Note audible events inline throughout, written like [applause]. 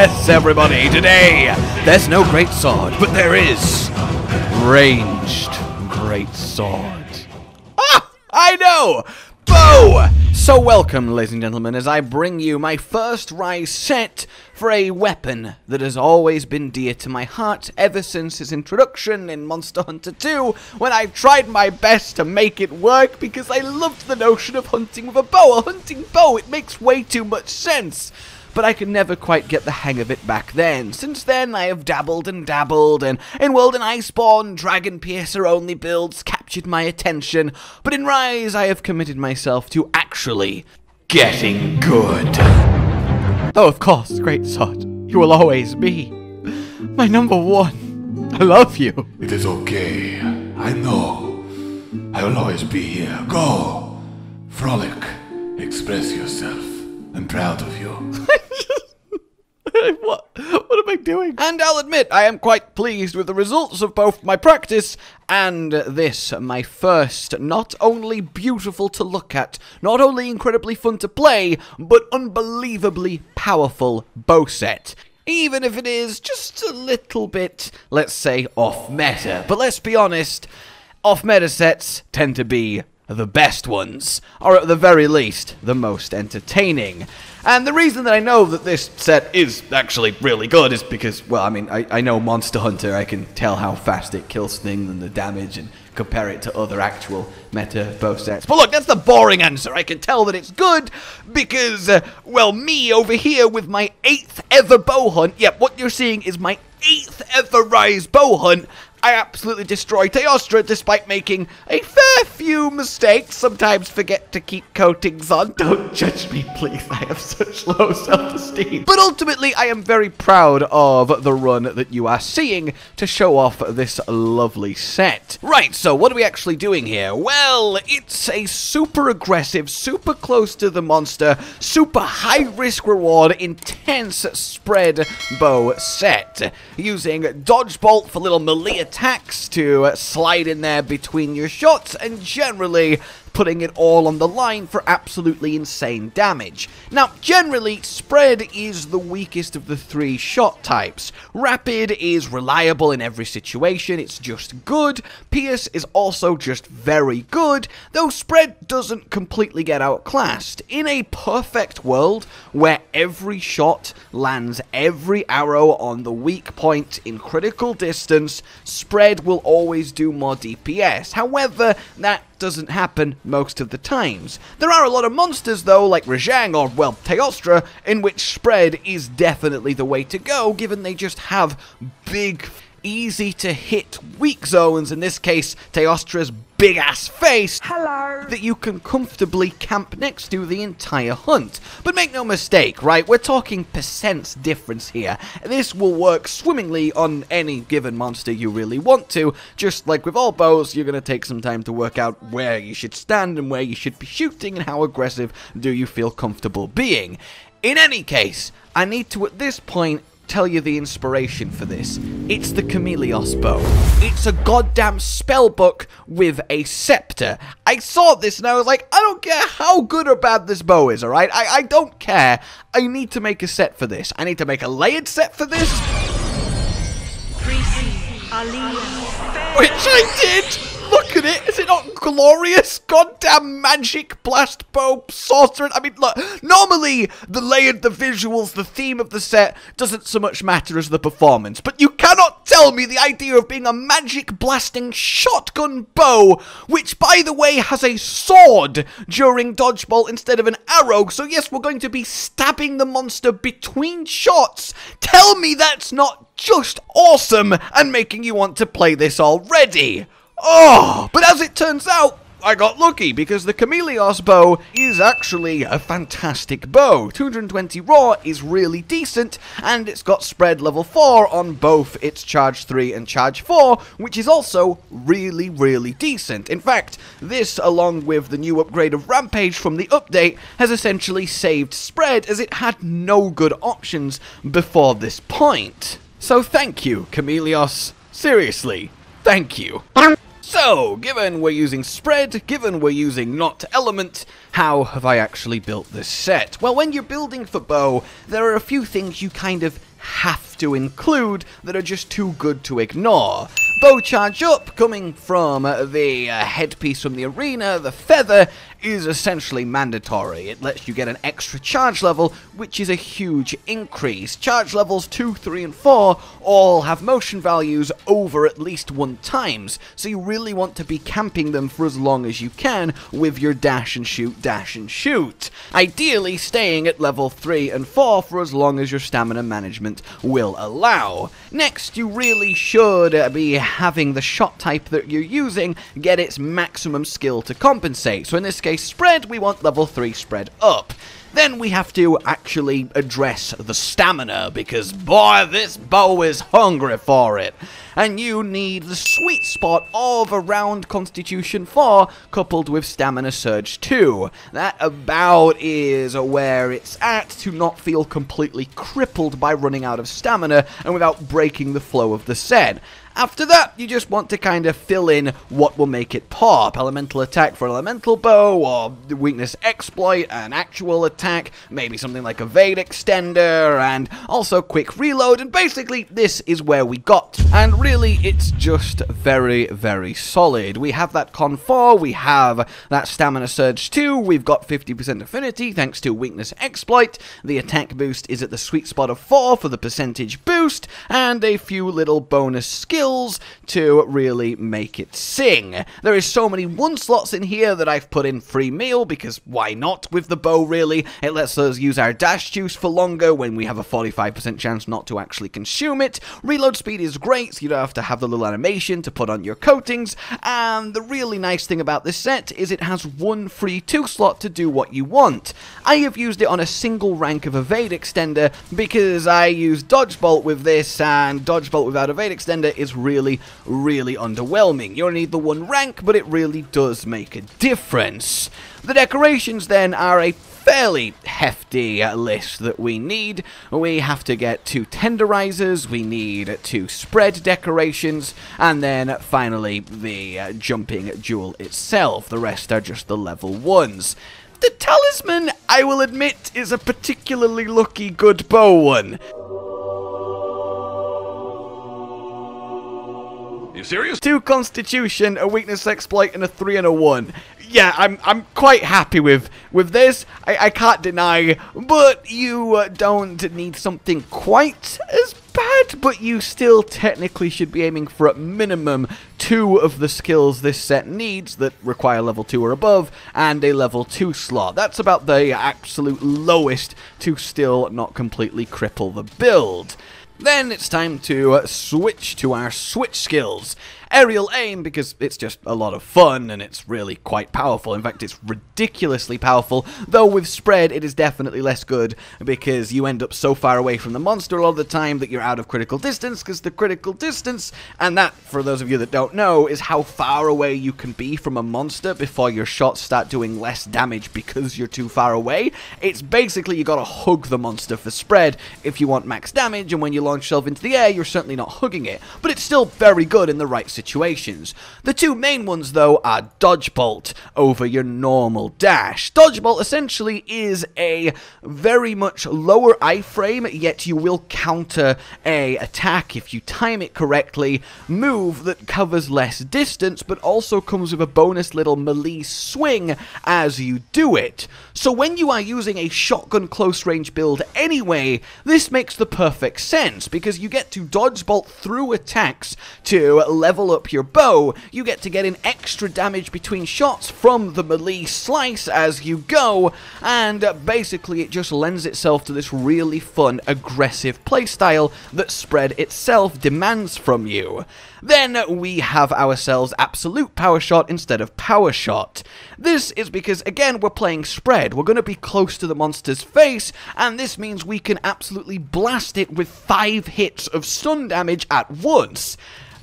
Yes, everybody. Today, there's no great sword, but there is ranged great sword. Ah, I know! Bow! So welcome, ladies and gentlemen, as I bring you my first Rise set for a weapon that has always been dear to my heart ever since its introduction in Monster Hunter 2, when I tried my best to make it work because I loved the notion of hunting with a bow. A hunting bow, it makes way too much sense but I could never quite get the hang of it back then. Since then, I have dabbled and dabbled, and in World and Iceborne, Dragon Piercer only builds captured my attention, but in Rise, I have committed myself to actually getting good. Oh, of course, Great Sword. You will always be my number one. I love you. It is okay. I know. I will always be here. Go. Frolic. Express yourself. I'm proud of you. [laughs] what? What am I doing? And I'll admit, I am quite pleased with the results of both my practice and this, my first, not only beautiful to look at, not only incredibly fun to play, but unbelievably powerful bow set. Even if it is just a little bit, let's say, off meta. But let's be honest, off meta sets tend to be the best ones, or at the very least, the most entertaining. And the reason that I know that this set is actually really good is because, well, I mean, I, I know Monster Hunter, I can tell how fast it kills things and the damage and compare it to other actual meta bow sets. But look, that's the boring answer. I can tell that it's good because, uh, well, me over here with my eighth ever bow hunt, yep, what you're seeing is my eighth ever Rise bow hunt, I absolutely destroy Teostra despite making a fair few mistakes. Sometimes forget to keep coatings on. Don't judge me, please. I have such low self-esteem. But ultimately, I am very proud of the run that you are seeing to show off this lovely set. Right, so what are we actually doing here? Well, it's a super aggressive, super close to the monster, super high risk reward, intense spread bow set. Using Dodge Bolt for little melee attacks to slide in there between your shots and generally putting it all on the line for absolutely insane damage. Now, generally, Spread is the weakest of the three shot types. Rapid is reliable in every situation, it's just good. Pierce is also just very good, though Spread doesn't completely get outclassed. In a perfect world, where every shot lands every arrow on the weak point in critical distance, Spread will always do more DPS. However, that doesn't happen most of the times. There are a lot of monsters though, like Rajang or, well, Teostra, in which spread is definitely the way to go, given they just have big easy to hit weak zones, in this case, Teostra's big ass face Hello. that you can comfortably camp next to the entire hunt. But make no mistake, right? We're talking percents difference here. This will work swimmingly on any given monster you really want to. Just like with all bows, you're going to take some time to work out where you should stand and where you should be shooting and how aggressive do you feel comfortable being. In any case, I need to at this point tell you the inspiration for this. It's the Chameleos bow. It's a goddamn spell book with a scepter. I saw this and I was like, I don't care how good or bad this bow is, alright? I, I don't care. I need to make a set for this. I need to make a layered set for this. Which I did! At it! Is it not glorious? Goddamn magic blast bow sorcerer. I mean, look, normally the layered, the visuals, the theme of the set doesn't so much matter as the performance, but you cannot tell me the idea of being a magic blasting shotgun bow, which by the way has a sword during dodge bolt instead of an arrow, so yes, we're going to be stabbing the monster between shots. Tell me that's not just awesome and making you want to play this already. Oh, but as it turns out, I got lucky because the Chameleos bow is actually a fantastic bow. 220 raw is really decent, and it's got spread level 4 on both its charge 3 and charge 4, which is also really, really decent. In fact, this, along with the new upgrade of Rampage from the update, has essentially saved spread as it had no good options before this point. So thank you, Chameleos. Seriously, thank you. So, given we're using spread, given we're using not element, how have I actually built this set? Well, when you're building for bow, there are a few things you kind of have to include that are just too good to ignore. Bow charge up, coming from the uh, headpiece from the arena, the feather, is essentially mandatory. It lets you get an extra charge level, which is a huge increase. Charge levels 2, 3, and 4 all have motion values over at least one times, so you really want to be camping them for as long as you can with your dash and shoot, dash and shoot. Ideally staying at level 3 and 4 for as long as your stamina management will allow. Next, you really should uh, be having the shot type that you're using get its maximum skill to compensate. So in this case, spread, we want level 3 spread up. Then we have to actually address the stamina, because boy, this bow is hungry for it. And you need the sweet spot of around Constitution 4 coupled with Stamina Surge 2. That about is where it's at to not feel completely crippled by running out of stamina and without breaking the flow of the set. After that, you just want to kind of fill in what will make it pop. Elemental attack for elemental bow, or weakness exploit, an actual attack, maybe something like a evade extender, and also quick reload, and basically this is where we got. And really, it's just very, very solid. We have that con 4, we have that stamina surge 2, we've got 50% affinity thanks to weakness exploit, the attack boost is at the sweet spot of 4 for the percentage boost, and a few little bonus skills skills to really make it sing. There is so many one slots in here that I've put in free meal because why not with the bow really? It lets us use our dash juice for longer when we have a 45% chance not to actually consume it. Reload speed is great so you don't have to have the little animation to put on your coatings and the really nice thing about this set is it has one free 2 slot to do what you want. I have used it on a single rank of evade extender because I use dodge bolt with this and dodge bolt without evade extender is really, really underwhelming. You only need the one rank, but it really does make a difference. The decorations then are a fairly hefty list that we need. We have to get two tenderizers, we need two spread decorations, and then finally the uh, jumping jewel itself. The rest are just the level ones. The talisman, I will admit, is a particularly lucky good bow one. You serious? Two Constitution, a Weakness Exploit, and a 3 and a 1. Yeah, I'm I'm quite happy with with this. I, I can't deny, but you uh, don't need something quite as bad, but you still technically should be aiming for at minimum two of the skills this set needs that require level 2 or above, and a level 2 slot. That's about the absolute lowest to still not completely cripple the build. Then it's time to uh, switch to our switch skills aerial aim because it's just a lot of fun and it's really quite powerful. In fact, it's ridiculously powerful, though with spread it is definitely less good because you end up so far away from the monster a lot of the time that you're out of critical distance because the critical distance, and that, for those of you that don't know, is how far away you can be from a monster before your shots start doing less damage because you're too far away. It's basically you gotta hug the monster for spread if you want max damage, and when you launch yourself into the air, you're certainly not hugging it, but it's still very good in the right situations. The two main ones, though, are Dodge Bolt over your normal dash. Dodge Bolt essentially is a very much lower iframe, yet you will counter a attack if you time it correctly, move that covers less distance, but also comes with a bonus little melee swing as you do it. So when you are using a shotgun close range build anyway, this makes the perfect sense, because you get to dodge bolt through attacks to level level up your bow, you get to get in extra damage between shots from the melee slice as you go, and uh, basically it just lends itself to this really fun, aggressive playstyle that Spread itself demands from you. Then uh, we have ourselves Absolute Power Shot instead of Power Shot. This is because, again, we're playing Spread. We're going to be close to the monster's face, and this means we can absolutely blast it with 5 hits of stun damage at once.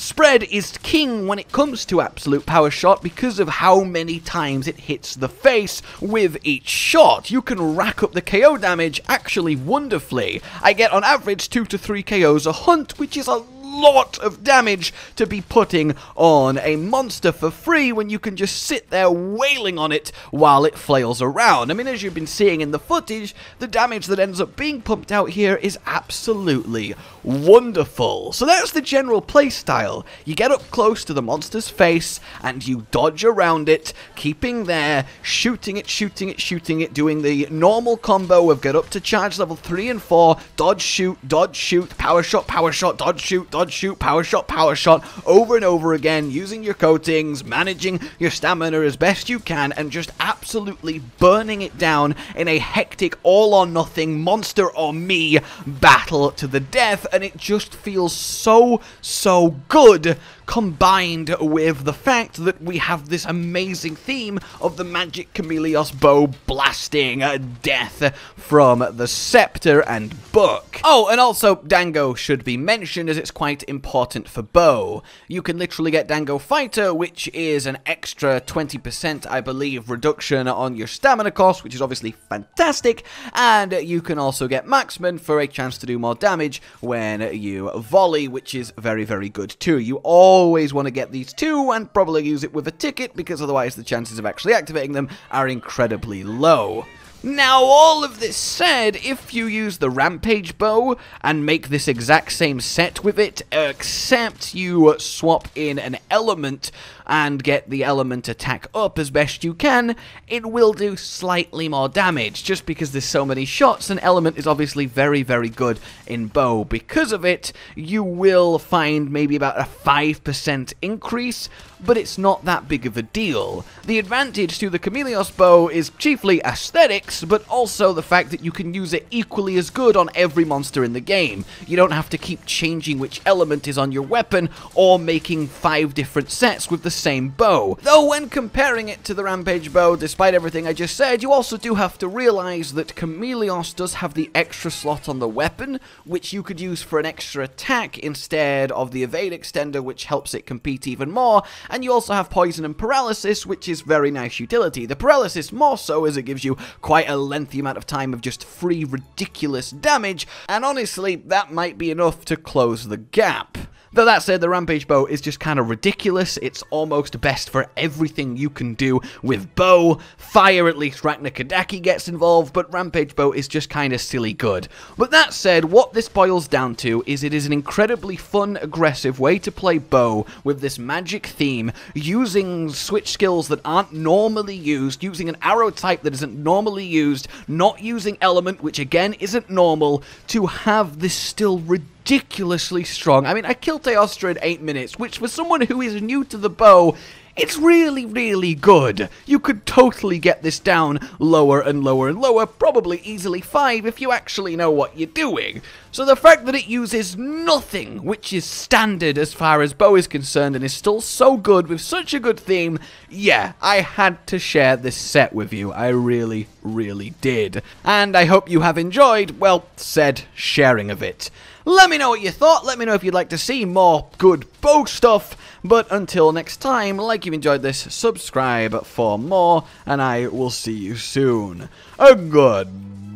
Spread is king when it comes to absolute power shot because of how many times it hits the face with each shot. You can rack up the KO damage actually wonderfully. I get on average 2 to 3 KOs a hunt, which is a lot of damage to be putting on a monster for free when you can just sit there wailing on it while it flails around. I mean, as you've been seeing in the footage, the damage that ends up being pumped out here is absolutely wonderful. So that's the general playstyle. You get up close to the monster's face and you dodge around it, keeping there, shooting it, shooting it, shooting it, doing the normal combo of get up to charge level 3 and 4, dodge, shoot, dodge, shoot, power shot, power shot, dodge, shoot, dodge, shoot, power shot, power shot, over and over again, using your coatings, managing your stamina as best you can, and just absolutely burning it down in a hectic all or nothing monster or me battle to the death, and it just feels so, so good combined with the fact that we have this amazing theme of the magic Chameleos bow blasting uh, death from the scepter and book. Oh, and also Dango should be mentioned as it's quite important for bow. You can literally get Dango Fighter, which is an extra 20%, I believe, reduction on your stamina cost, which is obviously fantastic, and you can also get Marksman for a chance to do more damage when you volley, which is very, very good too. You all always want to get these two and probably use it with a ticket because otherwise the chances of actually activating them are incredibly low. Now, all of this said, if you use the Rampage Bow and make this exact same set with it, except you swap in an element and get the element attack up as best you can, it will do slightly more damage. Just because there's so many shots, an element is obviously very, very good in bow. Because of it, you will find maybe about a 5% increase, but it's not that big of a deal. The advantage to the Chameleos bow is chiefly aesthetics, but also the fact that you can use it equally as good on every monster in the game. You don't have to keep changing which element is on your weapon, or making five different sets with the same bow. Though when comparing it to the Rampage bow, despite everything I just said, you also do have to realize that Chameleos does have the extra slot on the weapon, which you could use for an extra attack instead of the evade extender, which helps it compete even more, and you also have poison and paralysis, which is very nice utility. The paralysis more so as it gives you quite a lengthy amount of time of just free ridiculous damage, and honestly, that might be enough to close the gap. Though that said, the Rampage Bow is just kind of ridiculous. It's almost best for everything you can do with bow. Fire, at least Ragnar Kadaki gets involved, but Rampage Bow is just kind of silly good. But that said, what this boils down to is it is an incredibly fun, aggressive way to play bow with this magic theme, using switch skills that aren't normally used, using an arrow type that isn't normally used, not using element, which again isn't normal, to have this still ridiculous ridiculously strong. I mean, I killed Teostra in 8 minutes, which for someone who is new to the bow, it's really, really good. You could totally get this down lower and lower and lower, probably easily 5 if you actually know what you're doing. So the fact that it uses nothing, which is standard as far as bow is concerned, and is still so good with such a good theme, yeah, I had to share this set with you. I really, really did. And I hope you have enjoyed, well, said sharing of it. Let me know what you thought. Let me know if you'd like to see more good bow stuff. But until next time, like you've enjoyed this, subscribe for more, and I will see you soon. A good